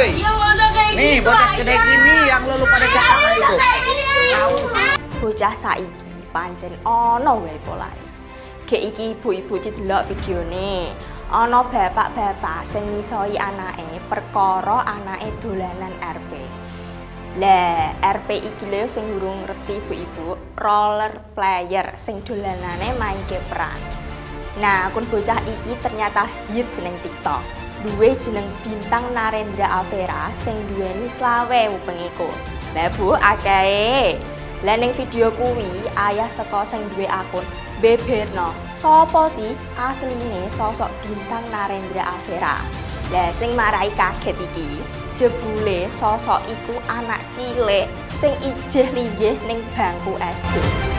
Woi. Ya Nih, gitu bocah gede gini yang lu pada cakap itu. kayak gini. bocah saiki pancen ana wae polahe. Gek iki ibu-ibu didelok videone. Ana bapak-bapak sing misoi anake perkara anake dolanan RP. Lah, RP iki lho sing durung ngerti ibu-ibu, roller player sing dolanane main peran. Nah, akun bocah iki ternyata hits ning TikTok. Duwe jeneng bintang Narendra Avera sing duweni selawe pengikut. Lah Bu, akeh. Lah ning video kuwi ayah saka sing duwe akun beberno. Sopo sih asline sosok bintang Narendra Avera? Lah sing marai kaget iki, jebule sosok iku anak cilik sing ijeh linggih ning bangku SD.